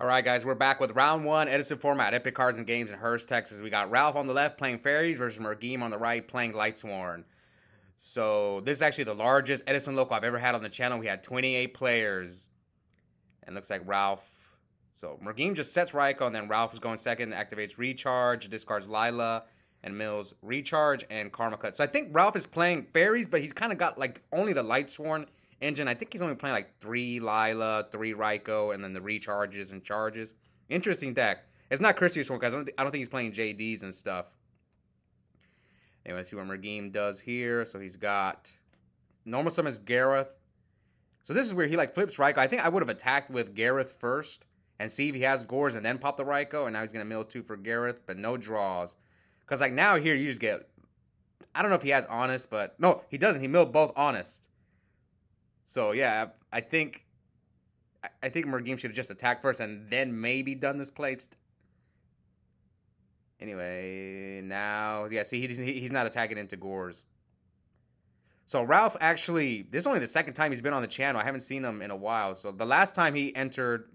All right, guys, we're back with round one, Edison format, Epik Cards and Games in Hurst, Texas. We got Ralph on the left playing Fairies versus Mergim on the right playing Lightsworn. So this is actually the largest Edison local I've ever had on the channel. We had 28 players. And looks like Ralph. So Mergim just sets Ryko, and then Ralph is going second, activates Recharge, discards Lyla, and Mills Recharge and Karma Cut. So I think Ralph is playing Fairies, but he's kind of got like only the Lightsworn engine. I think he's only playing like three Lyla, three Ryko, and then the recharges and charges. Interesting deck. It's not Christie's one because I, I don't think he's playing JDs and stuff. Anyway, let's see what Mergim does here. So he's got normal summons Garoth. So this is where he like flips Ryko. I think I would have attacked with Garoth first and see if he has Gorz and then pop the Ryko. And now he's gonna mill two for Garoth, but no draws. Cause like now here you just get I don't know if he has honest, but no, he doesn't. He milled both honest. So yeah, I think I think Mergim should have just attacked first and then maybe done this play. Anyway, now yeah, see he's he's not attacking into Gorz. So Ralph actually, this is only the second time he's been on the channel. I haven't seen him in a while. So the last time he entered,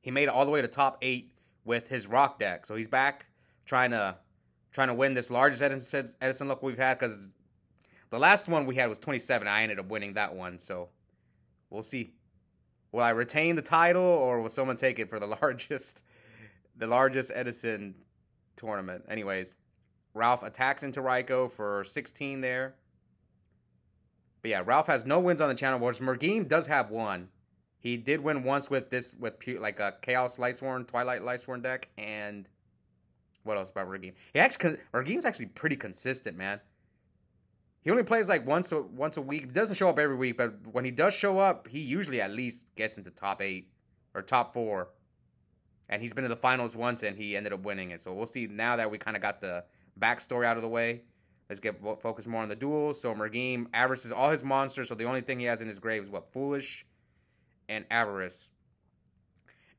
he made it all the way to top eight with his rock deck. So he's back trying to trying to win this largest Edison Edison look we've had because the last one we had was 27. I ended up winning that one, so we'll see. Will I retain the title or will someone take it for the largest the largest Edison tournament? Anyways, Ralph attacks into Ryko for 16 there. But yeah, Ralph has no wins on the channel, whereas Mergim does have one. He did win once with this with like a Chaos Lightsworn, Twilight Lightsworn deck, and what else about Mergim? He actually Mergim's actually pretty consistent, man. He only plays like once a once a week. He doesn't show up every week, but when he does show up, he usually at least gets into top eight or top four. And he's been in the finals once, and he ended up winning it. So we'll see now that we kind of got the backstory out of the way. Let's get focus more on the duel. So Mergim averages all his monsters. So the only thing he has in his grave is what Foolish and Avarice.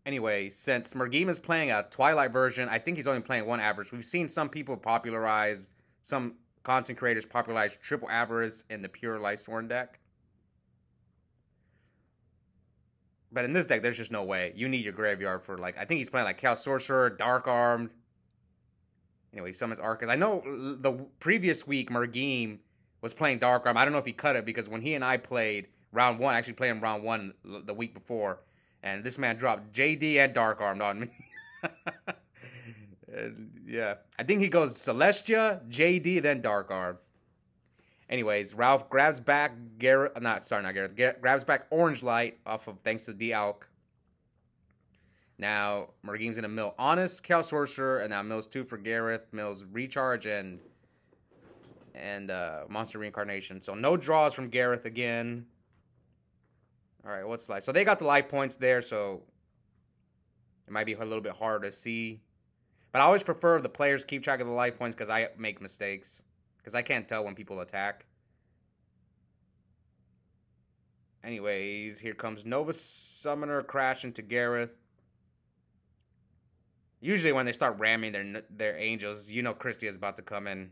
Anyway, since Mergim is playing a Twilight version, I think he's only playing one Avarice. We've seen some people popularize some content creators popularized triple avarice in the pure Lightsworn deck. But in this deck, there's just no way. You need your graveyard for like I think he's playing like Chaos Sorcerer, Dark Armed. Anyway, he summons Aurkus. I know the previous week Mergim was playing Dark Arm. I don't know if he cut it because when he and I played round one, I actually played him round one the week before, and this man dropped JD and Dark Armed on me. And yeah, I think he goes Celestia, JD, then Dark Arm. Anyways, Ralph grabs back Garrett. Uh, not sorry, not Garrett. Garrett grabs back Orange Light off of thanks to Dialk. Now Mergim's gonna mill Honest, Chaos Sorcerer, and now mills two for Garoth. Mills Recharge and and uh, Monster Reincarnation. So no draws from Garoth again. All right, what's life? So they got the life points there, so it might be a little bit hard to see but I always prefer the players keep track of the life points because I make mistakes. Because I can't tell when people attack. Anyways, here comes Nova Summoner crashing to Garoth. Usually when they start ramming their their angels, you know Kristya is about to come in.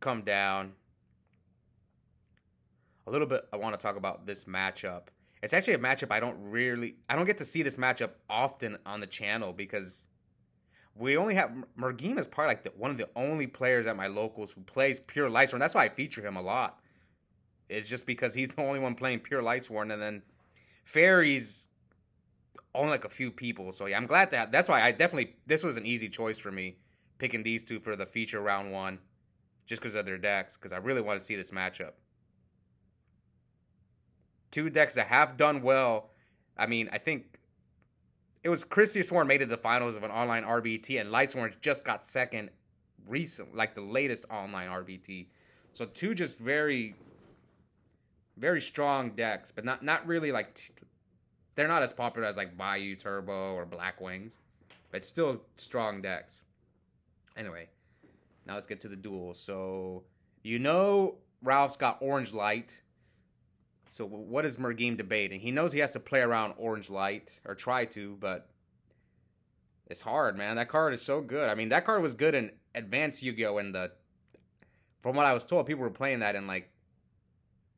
Come down. A little bit I want to talk about this matchup. It's actually a matchup I don't really I don't get to see this matchup often on the channel because we only have Mergim is probably like the, one of the only players at my locals who plays pure Lightsworn. That's why I feature him a lot. It's just because he's the only one playing pure Lightsworn, and then Fairies only like a few people. So yeah, I'm glad that that's why I definitely this was an easy choice for me picking these two for the feature round one, just because of their decks. Because I really want to see this matchup. Two decks that have done well. I mean, I think it was Christy Sworn made it to the finals of an online RBT, and Lightsworn just got second recent, like the latest online RBT. So two just very, very strong decks, but not not really like t- they're not as popular as like Bayou Turbo or Black Wings, but still strong decks. Anyway, now let's get to the duel. So you know Ralph's got Orange Light. So what is Mergim debating? He knows he has to play around Orange Light, or try to, but it's hard, man. That card is so good. I mean, that card was good in Advanced Yu-Gi-Oh! in the... From what I was told, people were playing that in, like,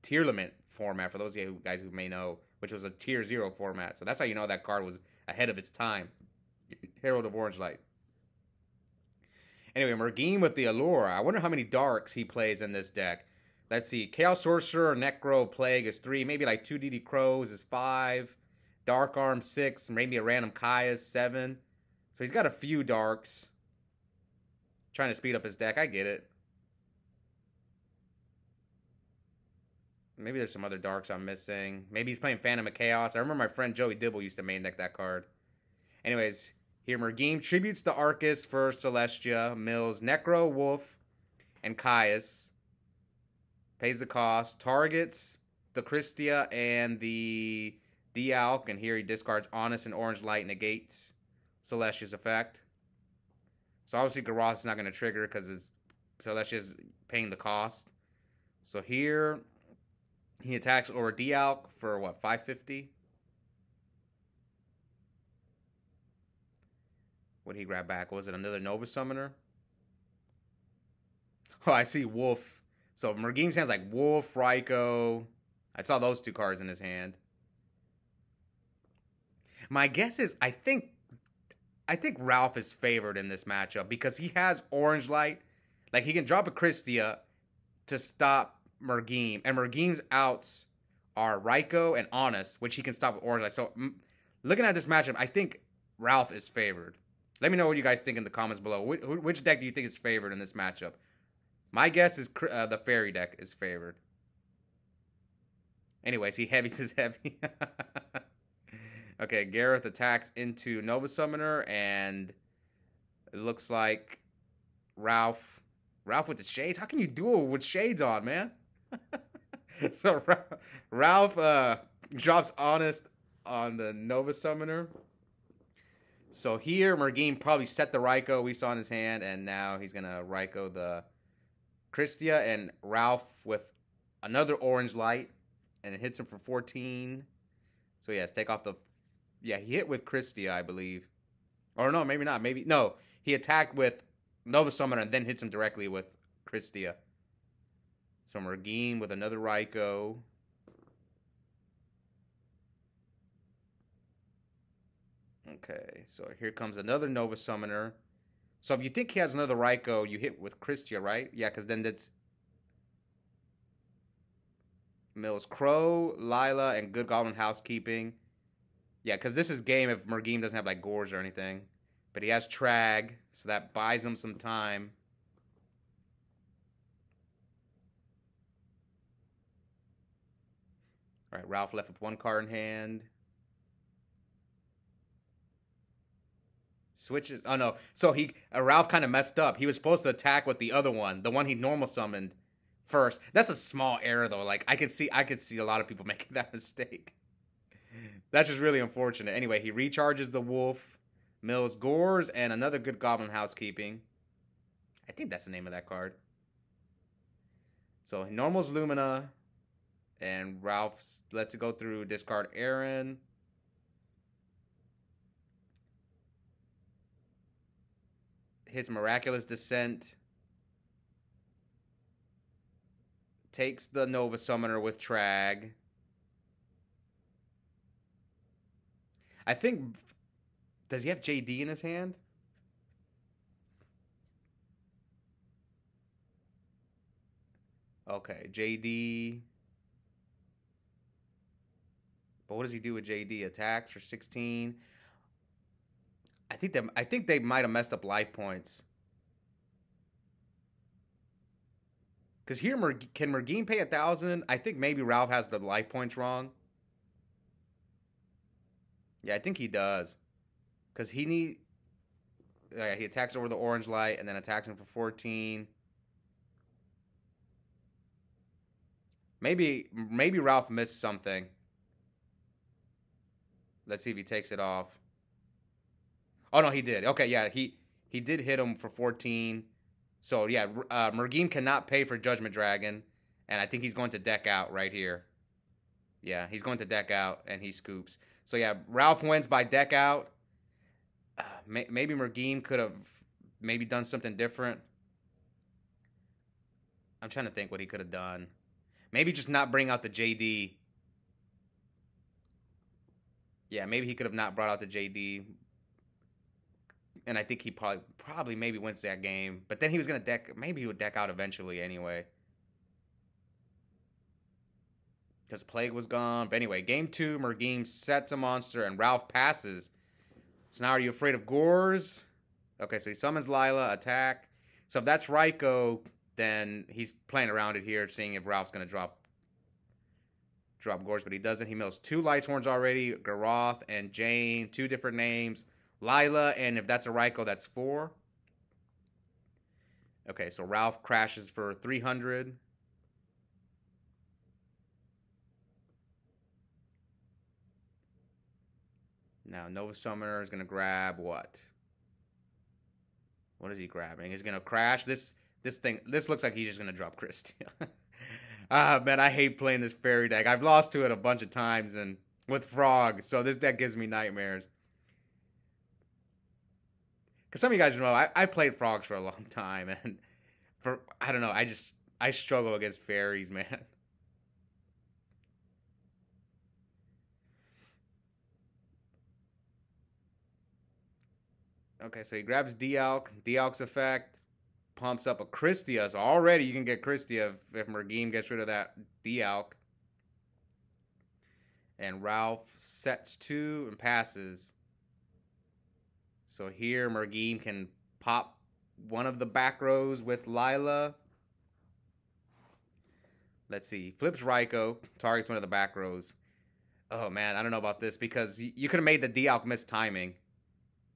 tier limit format, for those of you guys who may know which was a tier zero format. So that's how you know that card was ahead of its time. Herald of Orange Light. Anyway, Mergim with the Allure. I wonder how many darks he plays in this deck. Let's see. Chaos Sorcerer, Necro, Plague is three. Maybe like two DD Crows is five. Dark Arm six. Maybe a random Kaya is seven. So he's got a few darks. Trying to speed up his deck. I get it. Maybe there's some other darks I'm missing. Maybe he's playing Phantom of Chaos. I remember my friend Joey Dibble used to main deck that card. Anyways, here Mergim tributes to Aurkus for Celestia, Mills, Necro, Wolf, and Caius. Pays the cost. Targets the Kristya and the Dialk, and here he discards Honest and Orange Light, negates Celestia's effect. So obviously Garoth's not going to trigger because it's Celestia's paying the cost. So here he attacks over Dialk for what, 550? What did he grab back? Was it another Nova Summoner? Oh, I see Wolf. So Mergim sounds like Wolf, Ryko. I saw those two cards in his hand. My guess is I think I think Ralph is favored in this matchup because he has Orange Light. Like he can drop a Kristya to stop Mergim, and Mergim's outs are Ryko and Honest, which he can stop with Orange Light. So looking at this matchup, I think Ralph is favored. Let me know what you guys think in the comments below. Which deck do you think is favored in this matchup? My guess is uh, the Fairy deck is favored. Anyways, he heavies his heavy. okay, Garoth attacks into Nova Summoner, and it looks like Ralph. Ralph with the shades. How can you duel with shades on, man? so Ralph uh, drops Honest on the Nova Summoner. So here, Mergim probably set the Ryko we saw in his hand, and now he's gonna Ryko the Kristya and Ralph with another orange light, and it hits him for 14. So yes, take off the. Yeah, he hit with Kristya, I believe. Or no, maybe not. Maybe no. He attacked with Nova Summoner and then hits him directly with Kristya. So Mergim with another Ryko. Okay, so here comes another Nova Summoner. So if you think he has another Ryko, you hit with Kristya, right? Yeah, because then that's Mills Crow, Lyla, and Good Goblin Housekeeping. Yeah, because this is game if Mergim doesn't have like Gorz or anything. But he has Trag, so that buys him some time. All right, Ralph left with one card in hand. Switches. Oh no. So he uh, Ralph kind of messed up. He was supposed to attack with the other one, the one he normal summoned first. That's a small error though. Like I can see, I could see a lot of people making that mistake. That's just really unfortunate. Anyway, he recharges the wolf, Mills Gorz, and another good Goblin Housekeeping. I think that's the name of that card. So normal's Lumina, and Ralph lets it go through discard Ehren. Hits Miraculous Descent. Takes the Nova Summoner with Trag. I think. Does he have JD in his hand? Okay, JD. But what does he do with JD? Attacks for 16. I think they I think they might have messed up life points. Because here, can Mergim pay a thousand? I think maybe Ralph has the life points wrong. Yeah, I think he does. Because he need. Yeah, he attacks over the orange light and then attacks him for 14. Maybe maybe Ralph missed something. Let's see if he takes it off. Oh no, he did. Okay, yeah, he he did hit him for 14. So yeah, uh, Mergim cannot pay for Judgment Dragon, and I think he's going to deck out right here. Yeah, he's going to deck out, and he scoops. So yeah, Ralph wins by deck out. Uh, may, maybe Mergim could have maybe done something different. I'm trying to think what he could have done. Maybe just not bring out the JD. Yeah, maybe he could have not brought out the JD. And I think he probably probably maybe wins that game. But then he was gonna deck maybe he would deck out eventually anyway. Because Plague was gone. But anyway, game two, Mergim sets a monster and Ralph passes. So now are you afraid of Gorz? Okay, so he summons Lyla, attack. So if that's Ryko, then he's playing around it here, seeing if Ralph's gonna drop drop Gorz, but he doesn't. He mills two Lightsworns already, Garoth and Jane, two different names. Lyla, and if that's a Ryko, that's four. Okay, so Ralph crashes for 300. Now, Nova Summoner is going to grab what? What is he grabbing? He's going to crash. This this thing, this looks like he's just going to drop Kristya. Ah, man, I hate playing this fairy deck. I've lost to it a bunch of times and with Frog, so this deck gives me nightmares. Because some of you guys know, I, I played Frogs for a long time, and for, I don't know, I just, I struggle against fairies, man. Okay, so he grabs Dialk, Dialk's effect pumps up a Kristya. So already you can get Kristya if, if gets rid of that Dialk. And Ralph sets two and passes. So here Mergim can pop one of the back rows with Lyla. Let's see. Flips Ryko, targets one of the back rows. Oh man, I don't know about this because you could have made the Dialk miss timing.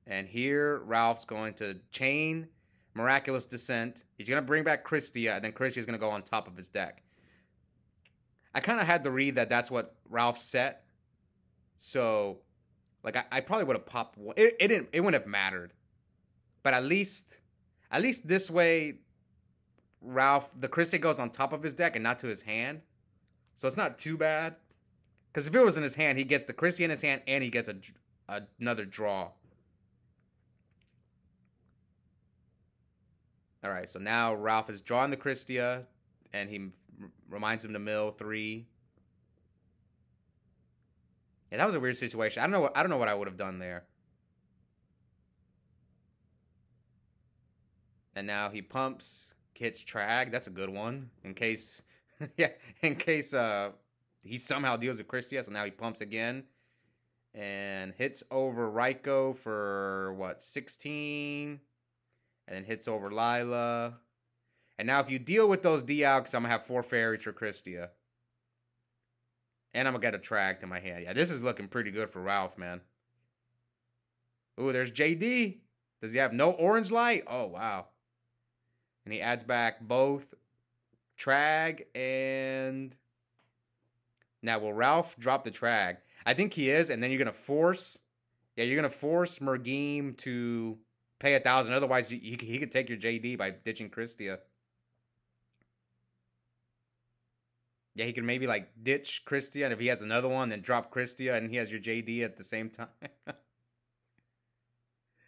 And here Ralph's going to chain Miraculous Descent. He's going to bring back Kristya, and then Kristya is going to go on top of his deck. I kind of had to read that that's what Ralph set. So, like, I, I probably would have popped one. It, it didn't. It wouldn't have mattered. But at least, at least this way, Ralph, the Kristya goes on top of his deck and not to his hand. So it's not too bad. Because if it was in his hand, he gets the Kristya in his hand and he gets a, a another draw. All right, so now Ralph is drawing the Kristya, and he reminds him to mill three. Yeah, that was a weird situation. I don't know. What, I don't know what I would have done there. And now he pumps, hits Trag. That's a good one. In case, yeah, in case uh he somehow deals with Kristya. So now he pumps again and hits over Ryko for what sixteen and then hits over Lyla. And now if you deal with those Dialks, I'm gonna have four fairies for Kristya. And I'm gonna get a track to my hand. Yeah, this is looking pretty good for Ralph, man. Ooh, there's JD. Does he have no orange light? Oh wow. And he adds back both Trag and now will Ralph drop the Trag? I think he is, and then you're gonna force yeah, you're gonna force Mergim to pay a thousand. Otherwise, he, he could take your JD by ditching Kristya. Yeah, he can maybe like ditch Kristya, and if he has another one, then drop Kristya, and he has your JD at the same time.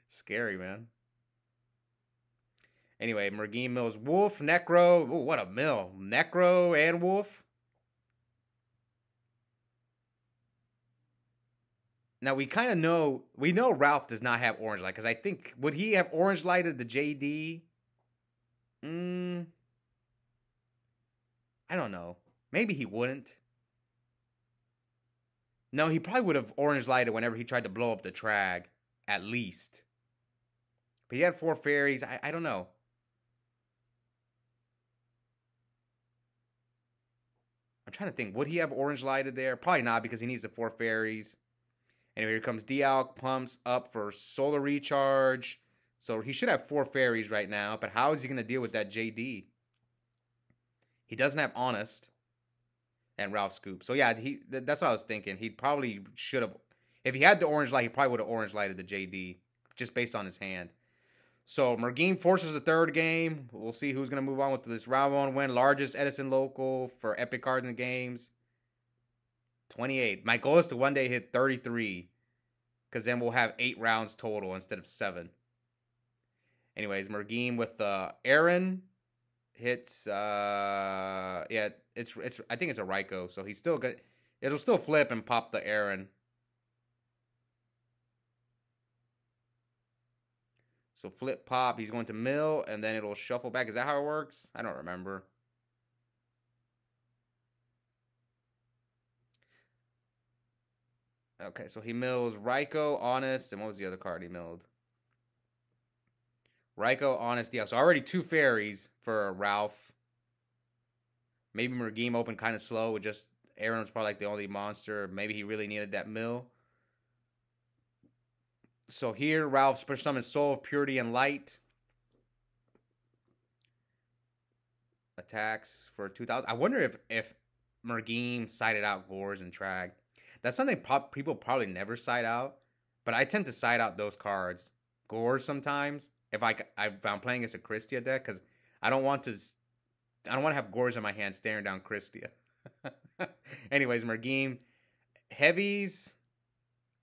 Scary, man. Anyway, Mergim Mills Wolf, Necro. Ooh, what a mill. Necro and Wolf. Now we kind of know we know Ralph does not have orange light because I think would he have orange lighted the JD? Mm, I don't know. Maybe he wouldn't. No, he probably would have orange lighted whenever he tried to blow up the trag, at least. But he had four fairies. I, I don't know. I'm trying to think. Would he have orange lighted there? Probably not because he needs the four fairies. Anyway, here comes Dialk, pumps up for solar recharge. So he should have four fairies right now, but how is he going to deal with that JD? He doesn't have Honest and Ralph Scoop. So yeah, he that's what I was thinking. He probably should have if he had the orange light, he probably would have orange lighted the JD just based on his hand. So Mergim forces the third game. We'll see who's going to move on with this round one win. Largest Edison local for Epik cards the games. 28. My goal is to one day hit 33 because then we'll have eight rounds total instead of seven. Anyways, Mergim with uh, Ehren hits. Uh, yeah, it's it's. I think it's a Ryko, so he's still good. It'll still flip and pop the Ehren. So flip pop, he's going to mill, and then it'll shuffle back. Is that how it works? I don't remember. Okay, so he mills Ryko, Honest, and what was the other card he milled? Ryko, Honest, yeah. So already two fairies for Ralph. Maybe Mergim opened kind of slow with just Ehren was probably like the only monster. Maybe he really needed that mill. So here, Ralph special summons Soul of Purity and Light. Attacks for 2000. I wonder if if Mergim sided out Gorz and Trag. That's something pro- people probably never side out, but I tend to side out those cards. Gorz sometimes if I if I'm playing as a Kristya deck because I don't want to I don't want to have Gorz in my hand staring down Kristya. Anyways, Mergim heavies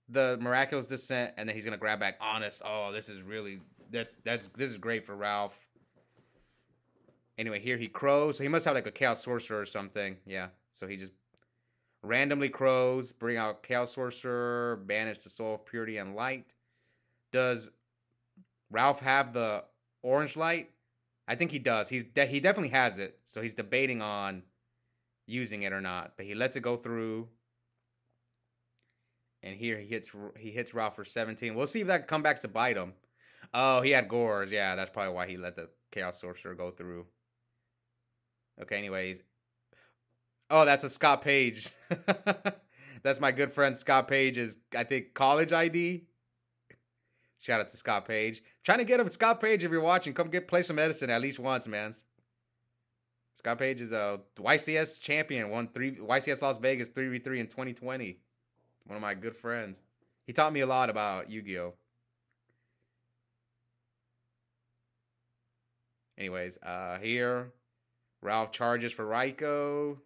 the miraculous descent, and then he's gonna grab back honest. Oh, this is really that's that's this is great for Ralph. Anyway, here he crows. So he must have like a chaos sorcerer or something. Yeah. So he just randomly crows, bring out chaos sorcerer, banish the soul of purity and light. Does Ralph have the orange light? I think he does. He's de- he definitely has it. So he's debating on using it or not, but he lets it go through. And here he hits he hits Ralph for 17. We'll see if that comebacks to bite him. Oh, he had Gorz. Yeah, that's probably why he let the Chaos Sorcerer go through. Okay, anyways. Oh, that's a Scott Page. that's my good friend Scott Page's, I think, college ID. Shout out to Scott Page. Trying to get him Scott Page if you're watching. Come get play some Edison at least once, man. Scott Page is a YCS champion. Won three YCS Las Vegas three v three in 2020. One of my good friends. He taught me a lot about Yu-Gi-Oh. Anyways, uh here Ralph charges for Ryko.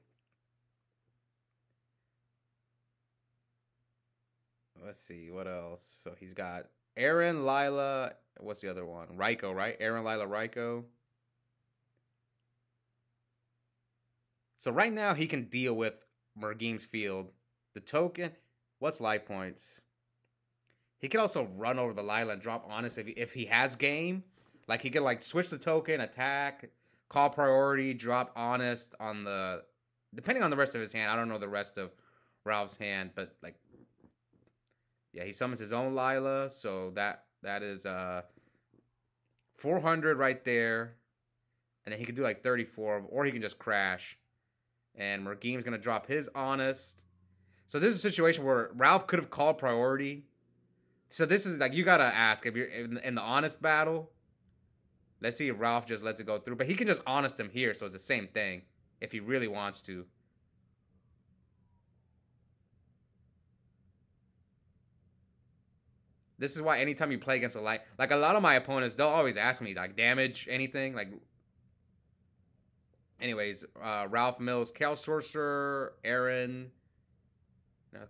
Let's see what else. So he's got Ehren, Lyla, what's the other one? Ryko, right? Ehren, Lyla, Ryko. So right now he can deal with Mergim's field. The token, what's life points? He can also run over the Lyla and drop honest if he, if he has game. Like he could like switch the token, attack, call priority, drop honest on the depending on the rest of his hand. I don't know the rest of Ralph's hand, but like yeah, he summons his own Lyla, so that that is uh 400 right there. And then he could do like 34, or he can just crash. And Mergim's gonna drop his honest. So this is a situation where Ralph could have called priority. So this is like you gotta ask if you're in, in the honest battle. Let's see if Ralph just lets it go through, but he can just honest him here, so it's the same thing if he really wants to. This is why anytime you play against a light, like a lot of my opponents, they'll always ask me like damage anything. Like, anyways, uh, Ralph Mills, Chaos Sorcerer, Ehren.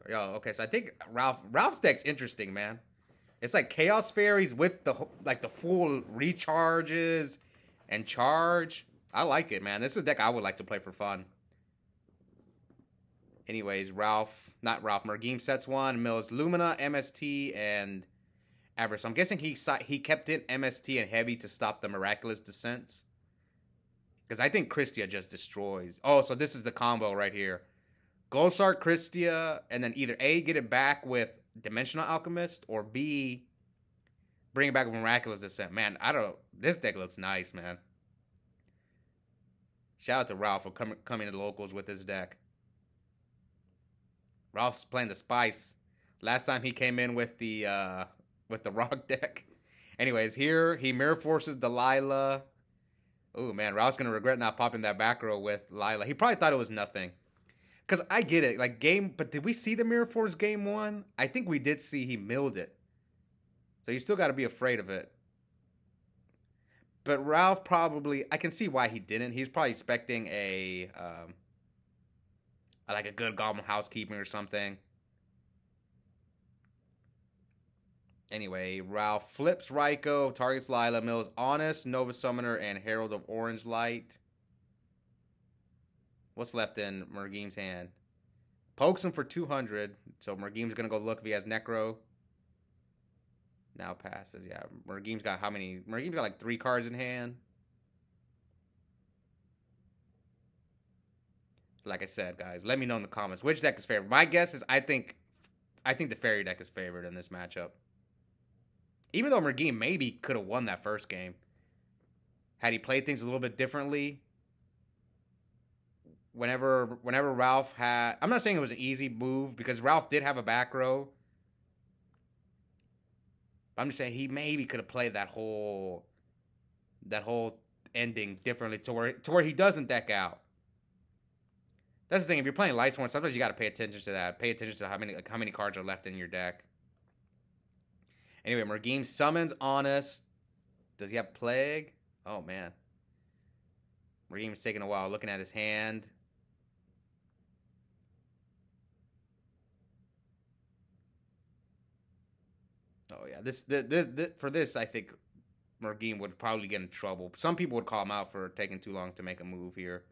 Yo, okay, so I think Ralph Ralph's deck's interesting, man. It's like Chaos Fairies with the like the full recharges and charge. I like it, man. This is a deck I would like to play for fun. Anyways, Ralph, not Ralph, Mergim sets one, Mills Lumina, MST, and So I'm guessing he he kept in MST and Heavy to stop the miraculous descents. Because I think Kristya just destroys. Oh, so this is the combo right here. Goldsart Kristya, and then either A, get it back with Dimensional Alchemist, or B, bring it back with Miraculous Descent. Man, I don't This deck looks nice, man. Shout out to Ralph for com- coming to the locals with this deck. Ralph's playing the Spice. Last time he came in with the uh, with the rock deck. Anyways, here he mirror forces Delilah. Oh man, Ralph's gonna regret not popping that back row with Lyla. He probably thought it was nothing. Cause I get it, like game, but did we see the mirror force game one? I think we did see he milled it. So you still got to be afraid of it. But Ralph probably, I can see why he didn't. He's probably expecting a, um, like a good goblin housekeeping or something. Anyway, Ralph flips Ryko, targets Lyla, Mills, Honest, Nova Summoner, and Herald of Orange Light. What's left in Mergim's hand? Pokes him for 200. So Mergim's going to go look if he has Necro. Now passes. Yeah, Mergim's got how many? Mergim's got like three cards in hand. Like I said, guys, let me know in the comments which deck is favored. My guess is I think, I think the fairy deck is favored in this matchup. Even though Mergim maybe could have won that first game, had he played things a little bit differently. Whenever, whenever Ralph had, I'm not saying it was an easy move because Ralph did have a back row. I'm just saying he maybe could have played that whole, that whole ending differently to where to where he doesn't deck out. That's the thing. If you're playing Lightsworn, sometimes you got to pay attention to that. Pay attention to how many like, how many cards are left in your deck. Anyway, Mergim summons Honest. Does he have Plague? Oh man. Mergim's taking a while looking at his hand. Oh yeah, this, the, the, for this I think Mergim would probably get in trouble. Some people would call him out for taking too long to make a move here.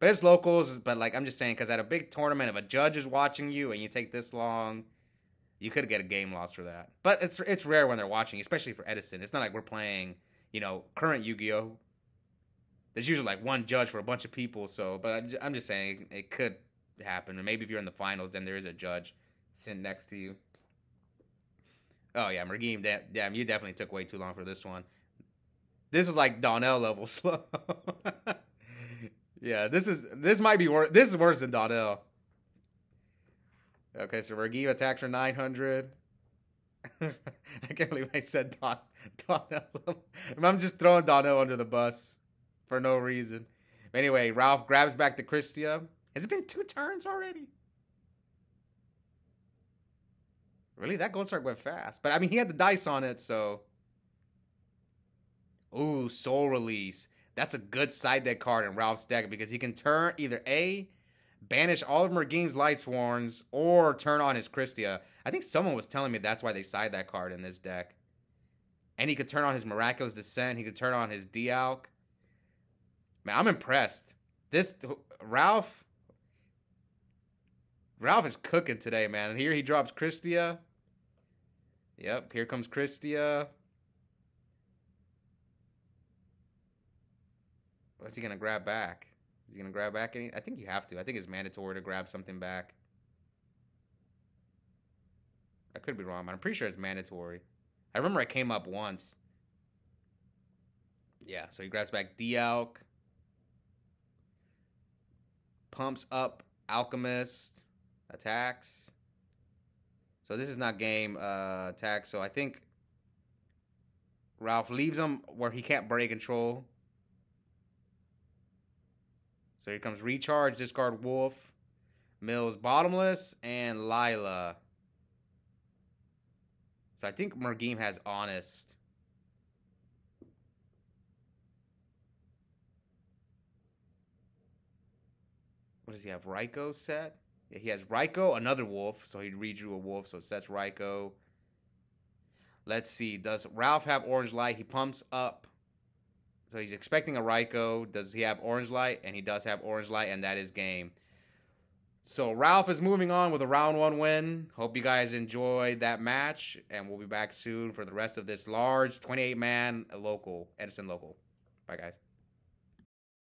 But it's locals. But like I'm just saying, because at a big tournament, if a judge is watching you and you take this long, you could get a game loss for that. But it's it's rare when they're watching, especially for Edison. It's not like we're playing, you know, current Yu-Gi-Oh. There's usually like one judge for a bunch of people. So, but I'm just saying it could happen. And maybe if you're in the finals, then there is a judge sitting next to you. Oh yeah, Mergim, damn, you definitely took way too long for this one. This is like Donnell level slow. Yeah, this is this might be worse. This is worse than Donnell. Okay, so Mergim attacks for 900. I can't believe I said Don Donnell. I'm just throwing Donnell under the bus for no reason. Anyway, Ralph grabs back the Kristya. Has it been two turns already? Really? That gold start went fast. But I mean, he had the dice on it, so. Ooh, soul release. That's a good side deck card in Ralph's deck because he can turn either A, banish all of Mergim's Lightsworns, or turn on his Kristya. I think someone was telling me that's why they side that card in this deck. And he could turn on his Miraculous Descent. He could turn on his Dialk. Man, I'm impressed. This Ralph Ralph is cooking today, man. And here he drops Kristya. Yep, here comes Kristya. What's he gonna grab back? Is he gonna grab back any? I think you have to. I think it's mandatory to grab something back. I could be wrong, but I'm pretty sure it's mandatory. I remember I came up once. Yeah, so he grabs back Dialk. Pumps up Alchemist. Attacks. So this is not game uh, attack. So I think Ralph leaves him where he can't break control. So here comes Recharge, discard Wolf, Mills Bottomless, and Lyla. So I think Mergim has Honest. What does he have? Ryko set? Yeah, he has Ryko, another wolf. So he redrew a wolf, so sets Ryko. Let's see. Does Ralph have Orange Light? He pumps up so he's expecting a Ryko. Does he have Orange Light? And he does have Orange Light, and that is game. So Ralph is moving on with a round one win. Hope you guys enjoyed that match, and we'll be back soon for the rest of this large 28 man local Edison local. Bye, guys.